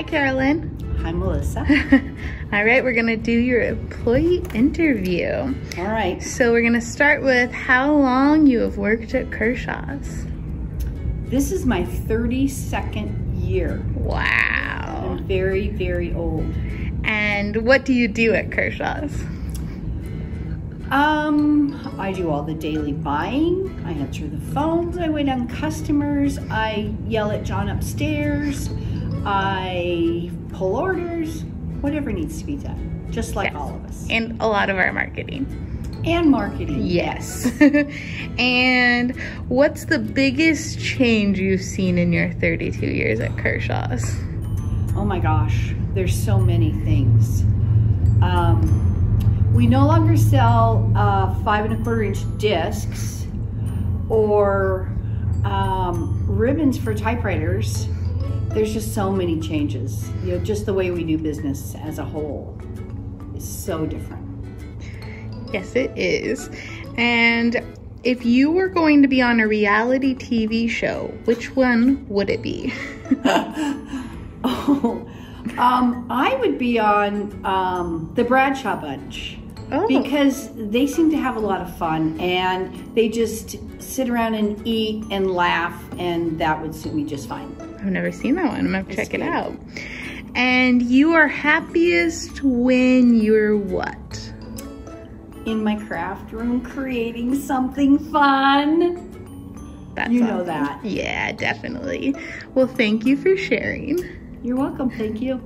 Carolyn. Hi, Melissa. All right, we're gonna do your employee interview. All right. So we're gonna start with how long you have worked at Kershaw's. This is my 32nd year. Wow. I'm very, very old. And what do you do at Kershaw's? Um, I do all the daily buying. I answer the phones. I wait on customers. I yell at John upstairs. I pull orders. Whatever needs to be done, just like Yes. all of us. And a lot of our marketing. And marketing. Yes. and what's the biggest change you've seen in your 32 years at Kershaw's? Oh my gosh, there's so many things. Um, we no longer sell uh, five and a quarter inch discs or um, ribbons for typewriters. There's just so many changes. You know, just the way we do business as a whole is so different. Yes, it is. And if you were going to be on a reality TV show, which one would it be? Oh, um, I would be on um, the Bradshaw Bunch. Oh. because they seem to have a lot of fun and they just sit around and eat and laugh and that would suit me just fine I've never seen that one. I'm gonna have to check it out. And you are happiest when you're what? in my craft room creating something fun That's You know that. Yeah, definitely. Well, thank you for sharing. you're welcome thank you